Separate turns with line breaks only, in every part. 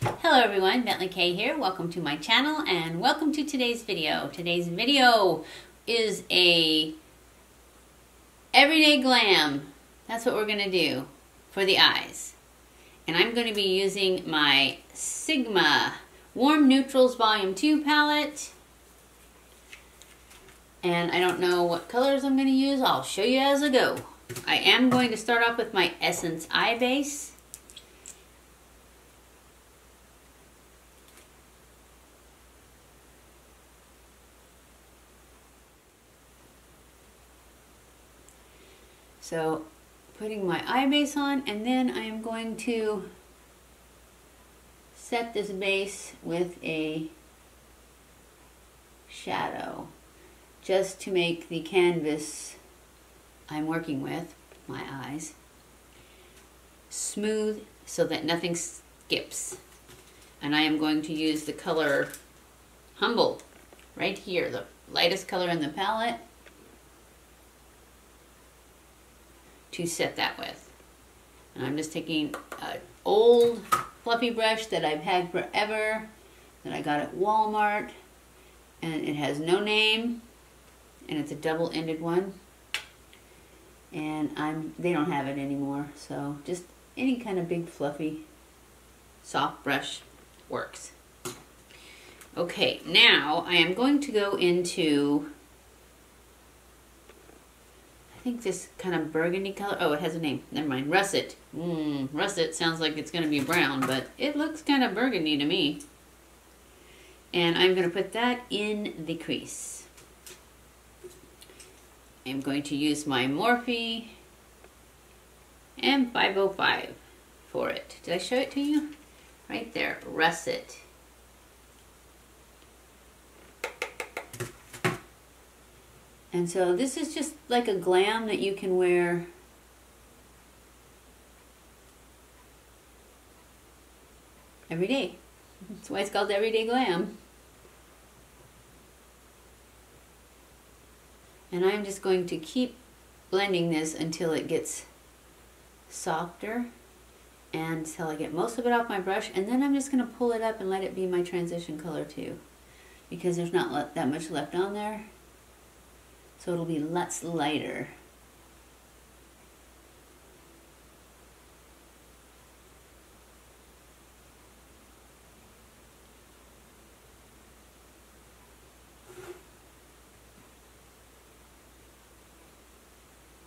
Hello everyone, Bently K here. Welcome to my channel and welcome to today's video. Today's video is a everyday glam. That's what we're going to do for the eyes. And I'm going to be using my Sigma Warm Neutrals Volume 2 palette. And I don't know what colors I'm going to use. I'll show you as I go. I am going to start off with my Essence Eye Base. So putting my eye base on and then I am going to set this base with a shadow just to make the canvas I'm working with, my eyes, smooth so that nothing skips. And I am going to use the color Humble right here, the lightest color in the palette. To set that with. And I'm just taking an old fluffy brush that I've had forever, that I got at Walmart, and it has no name, and it's a double-ended one. And I'm they don't have it anymore, so just any kind of big fluffy soft brush works. Okay, now I am going to go into think this kind of burgundy color. Oh, it has a name. Never mind. Russet. Mmm, russet sounds like it's going to be brown, but it looks kind of burgundy to me. And I'm going to put that in the crease. I'm going to use my Morphe M505 for it. Did I show it to you? Right there, russet. And so this is just like a glam that you can wear every day. That's why it's called Everyday Glam. And I'm just going to keep blending this until it gets softer and until I get most of it off my brush and then I'm just going to pull it up and let it be my transition color too because there's not that much left on there so it'll be lots lighter.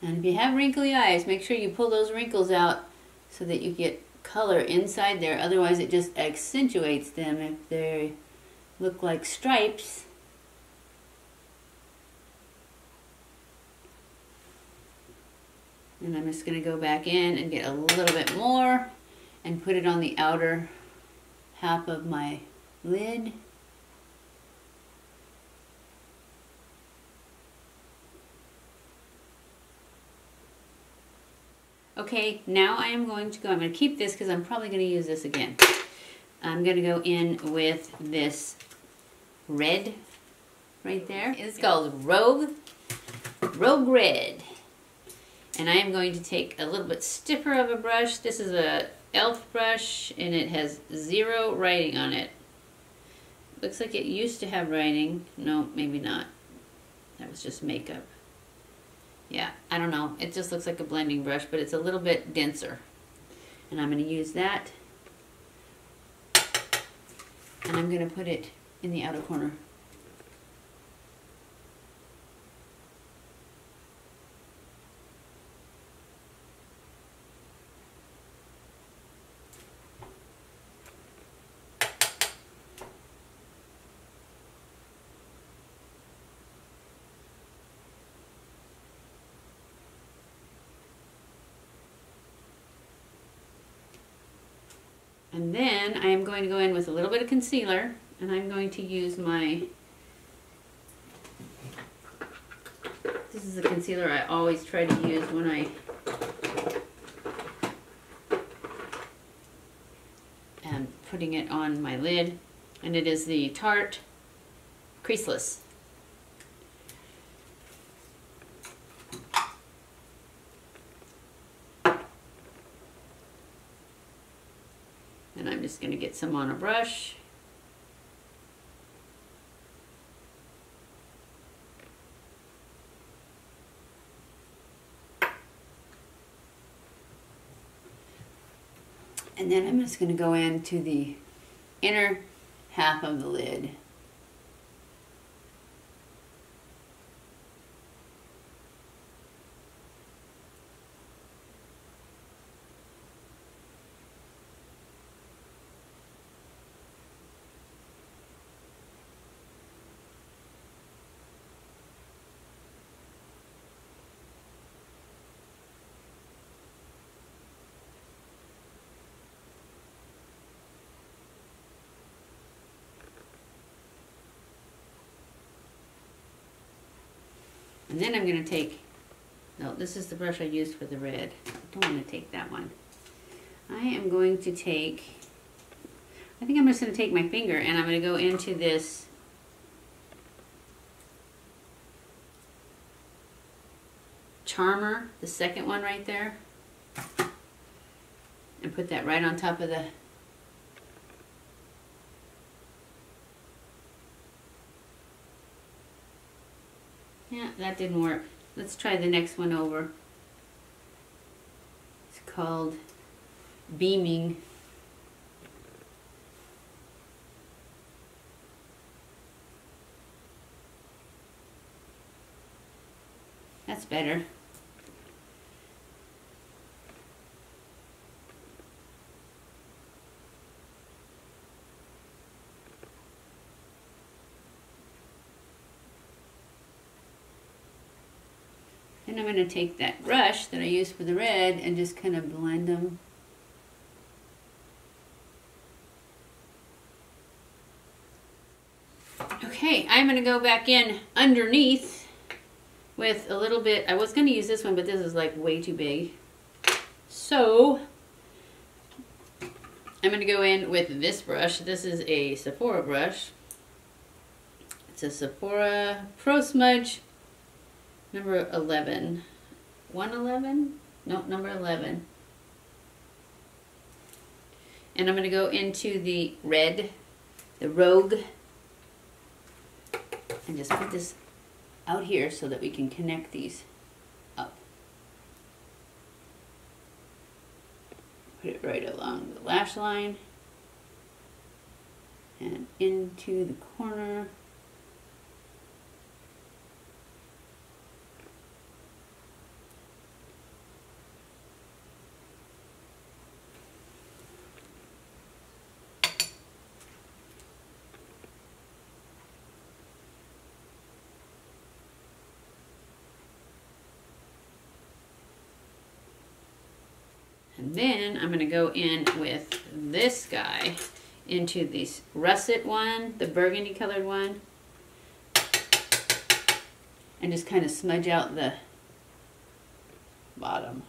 And if you have wrinkly eyes, make sure you pull those wrinkles out so that you get color inside there. Otherwise, it just accentuates them if they look like stripes. And I'm just going to go back in and get a little bit more and put it on the outer half of my lid. Okay, now I am going to go, I'm going to keep this because I'm probably going to use this again. I'm going to go in with this red right there. It's called Rogue, Rogue Red. And I am going to take a little bit stiffer of a brush. This is a e.l.f. brush and it has zero writing on it. Looks like it used to have writing. No, maybe not. That was just makeup. Yeah, I don't know. It just looks like a blending brush, but it's a little bit denser. And I'm going to use that. And I'm going to put it in the outer corner And then I am going to go in with a little bit of concealer and I'm going to use my, this is a concealer I always try to use when I am putting it on my lid and it is the Tarte Creaseless. Just going to get some on a brush. And then I'm just going to go into the inner half of the lid. And then I'm going to take, no, this is the brush I used for the red. I don't want to take that one. I am going to take, I think I'm just going to take my finger and I'm going to go into this Charmer, the second one right there, and put that right on top of the Yeah, that didn't work. Let's try the next one over. It's called Beaming. That's better. I'm going to take that brush that I used for the red and just kind of blend them. Okay, I'm going to go back in underneath with a little bit. I was going to use this one, but this is like way too big. So, I'm going to go in with this brush. This is a Sephora brush. It's a Sephora Pro Smudge number 11. 111? No, number 11. And I'm going to go into the red, the Rogue, and just put this out here so that we can connect these up. Put it right along the lash line and into the corner. And then I'm going to go in with this guy into this russet one, the burgundy colored one, and just kind of smudge out the bottom.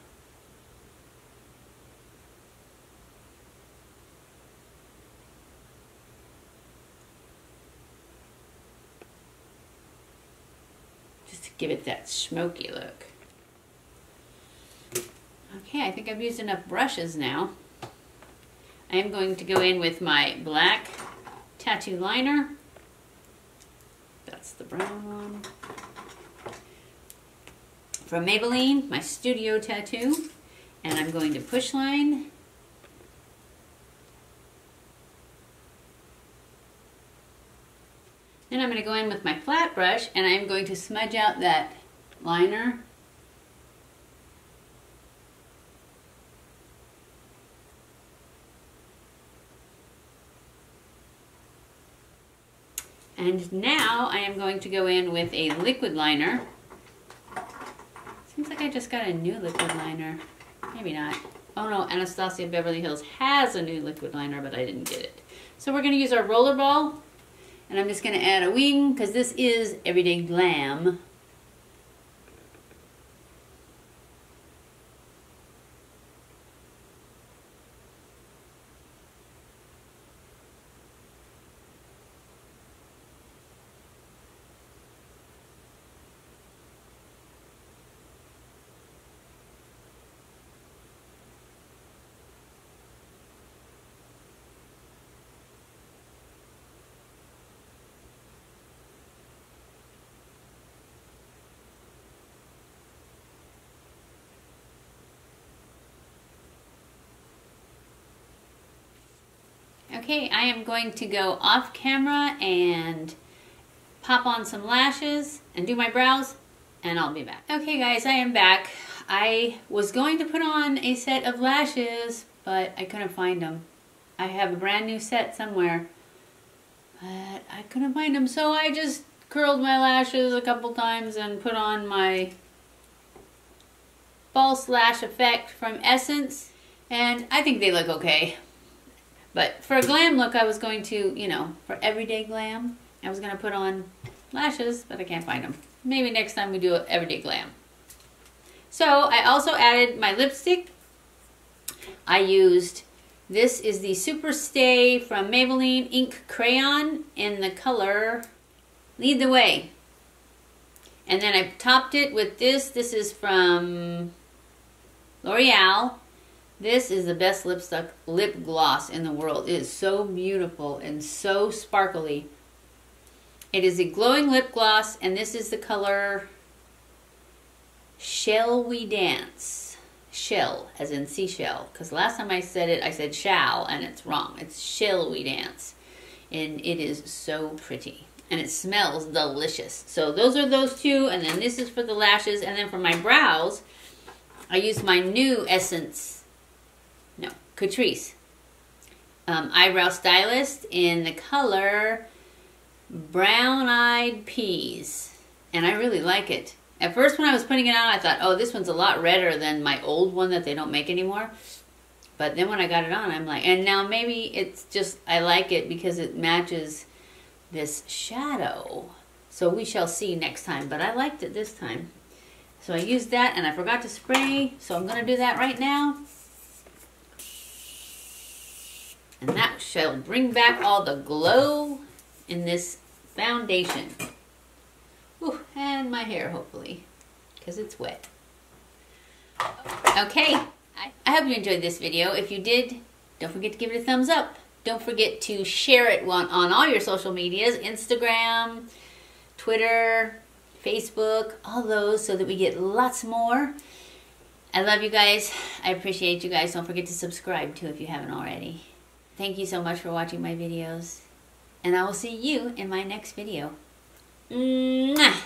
Just to give it that smoky look. Okay, I think I've used enough brushes now. I am going to go in with my black tattoo liner. That's the brown one. From Maybelline, my Studio Tattoo. And I'm going to push line. Then I'm going to go in with my flat brush and I'm going to smudge out that liner And now I am going to go in with a liquid liner. Seems like I just got a new liquid liner. Maybe not. Oh no, Anastasia Beverly Hills has a new liquid liner, but I didn't get it. So we're going to use our rollerball. And I'm just going to add a wing because this is Everyday Glam. Okay, I am going to go off camera and pop on some lashes and do my brows and I'll be back. Okay guys, I am back. I was going to put on a set of lashes, but I couldn't find them. I have a brand new set somewhere, but I couldn't find them, so I just curled my lashes a couple times and put on my false lash effect from Essence, and I think they look okay. But for a glam look, I was going to, you know, for everyday glam, I was going to put on lashes, but I can't find them. Maybe next time we do an everyday glam. So I also added my lipstick. I used, this is the Super Stay from Maybelline Ink Crayon in the color Lead the Way. And then I topped it with this. This is from L'Oreal. This is the best lipstick lip gloss in the world. It is so beautiful and so sparkly. It is a glowing lip gloss, and this is the color Shell We Dance? Shell, as in seashell. Because last time I said it, I said shall, and it's wrong. It's Shell We Dance. And it is so pretty. And it smells delicious. So those are those two, and then this is for the lashes. And then for my brows, I used my new Essence, no, Catrice. Um, eyebrow stylist in the color brown eyed peas. And I really like it. At first when I was putting it on I thought oh this one's a lot redder than my old one that they don't make anymore. But then when I got it on I'm like and now maybe it's just I like it because it matches this shadow. So we shall see next time but I liked it this time. So I used that and I forgot to spray so I'm gonna do that right now and that shall bring back all the glow in this foundation. Ooh, and my hair, hopefully, because it's wet. Okay, I hope you enjoyed this video. If you did, don't forget to give it a thumbs up. Don't forget to share it on, on all your social medias, Instagram, Twitter, Facebook, all those so that we get lots more. I love you guys. I appreciate you guys. Don't forget to subscribe too if you haven't already. Thank you so much for watching my videos and I will see you in my next video. Mwah!